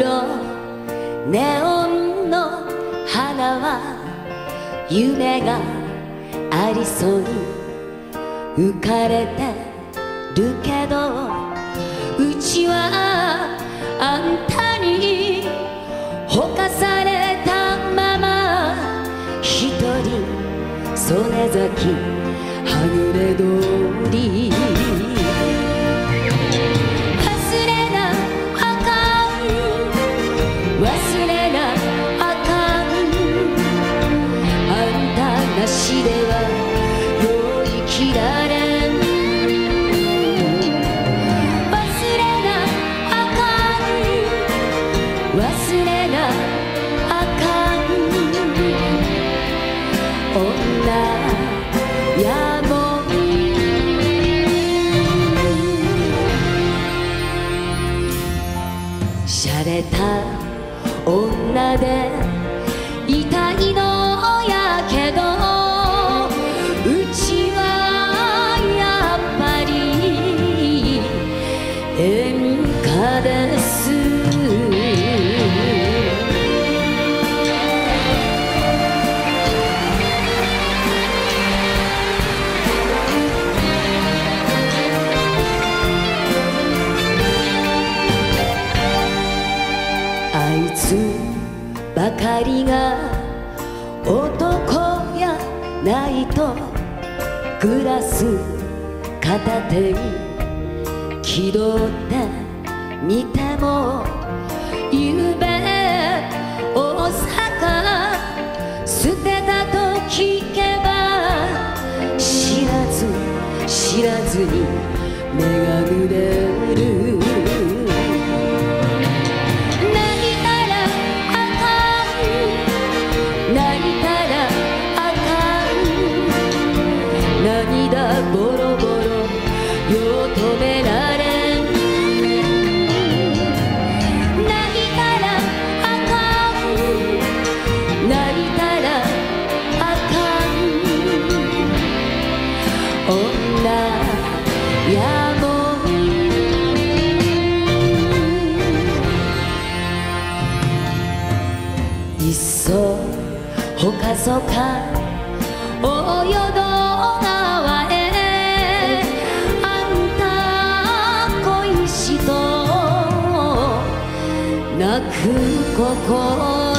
ずに七色ネオンの花は夢がありそうに浮かれてるけどうちはあんたにほかされたまま一人それ崎はぐれ通り忘れなあかん女やもん。洒落た女でいたいのばかりが男やないとグラス片手に気取ってみてもゆうべ大阪捨てたと聞けば知らず知らずに目が濡れる。いたらあかん泣いたらあかん女やもんいっそほかそか大淀く心